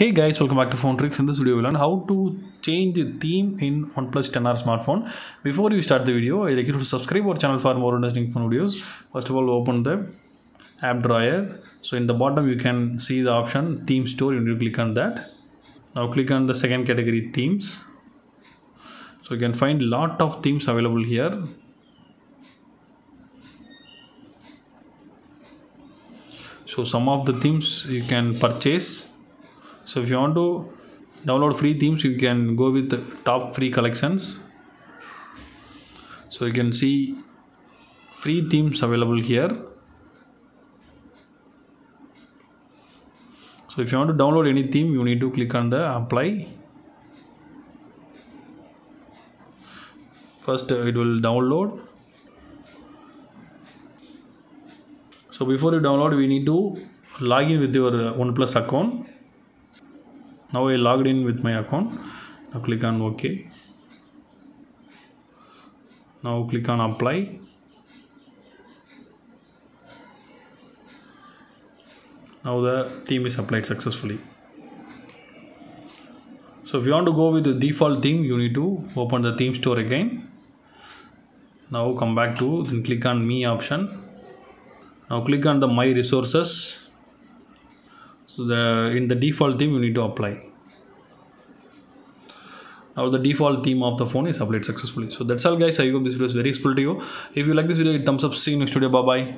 Hey guys, welcome back to Phone Trickz. In this video, we'll learn how to change the theme in OnePlus 10R smartphone. Before you start the video, I'd like you to subscribe our channel for more interesting phone videos. First of all, open the app drawer. So in the bottom, you can see the option Theme Store. You need to click on that. Now click on the second category Themes. So you can find lot of themes available here. So some of the themes you can purchase so if you want to download free themes you can go with the top free collections. So you can see free themes available here. So if you want to download any theme you need to click on the apply. First uh, it will download. So before you download we need to log in with your uh, oneplus account now I logged in with my account. Now click on OK. Now click on apply. Now the theme is applied successfully. So if you want to go with the default theme you need to open the theme store again. Now come back to then click on me option. Now click on the my resources the in the default theme you need to apply. Now the default theme of the phone is applied successfully. So that's all guys. I hope this video is very useful to you. If you like this video hit thumbs up. See you next video. Bye bye